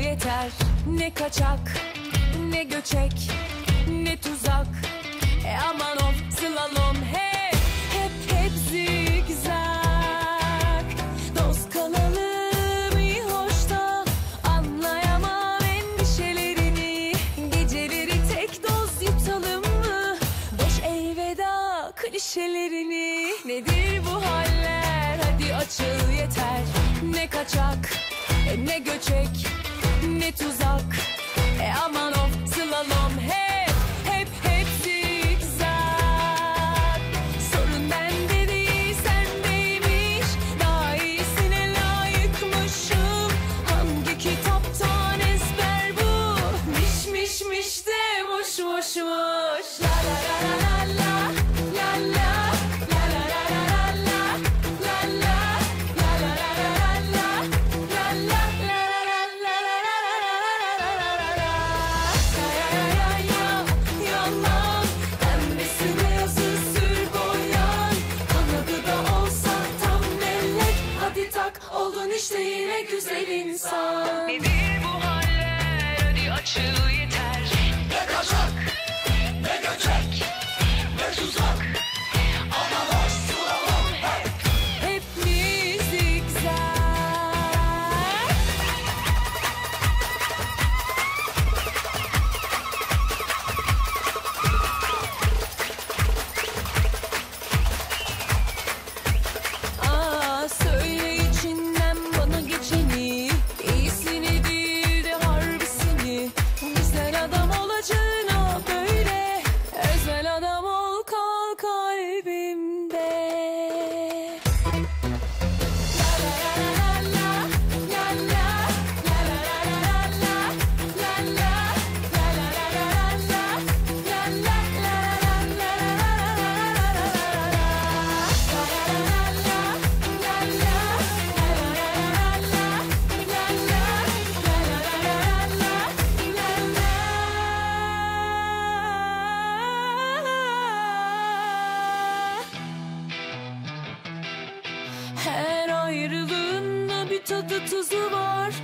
yeter. Ne kaçak ne göçek ne tuzak. E aman of slalom hep hep hep zigzag. Dost kalalım iyi hoşta. Anlayamam endişelerini. Geceleri tek doz yutalım mı? Boş elveda klişelerini. Nedir bu haller? Hadi açıl yeter. Ne kaçak ne göçek ne tuzak. E aman işte yine güzel insan. Nedir bu haller hadi açıl yine. Her ayrılığında bir tadı tuzu var.